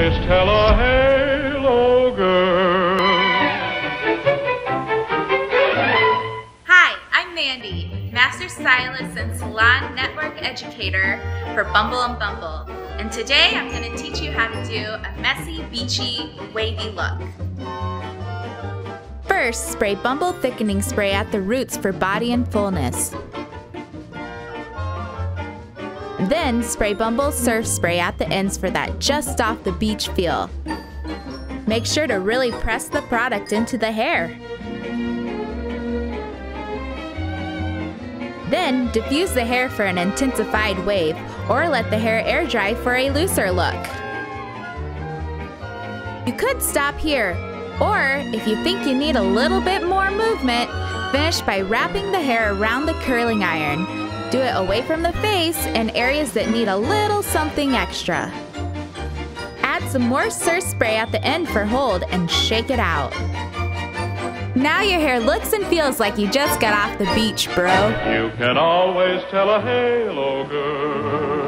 always tell a halo girl. Hi, I'm Mandy, Master Stylist and Salon Network Educator for Bumble and Bumble. And today I'm going to teach you how to do a messy, beachy, wavy look. First, spray Bumble Thickening Spray at the roots for body and fullness. Then, spray Bumble Surf Spray at the ends for that just off the beach feel. Make sure to really press the product into the hair. Then, diffuse the hair for an intensified wave or let the hair air dry for a looser look. You could stop here, or if you think you need a little bit more movement, finish by wrapping the hair around the curling iron. Do it away from the face and areas that need a little something extra. Add some more surf spray at the end for hold and shake it out. Now your hair looks and feels like you just got off the beach, bro. You can always tell a halo girl.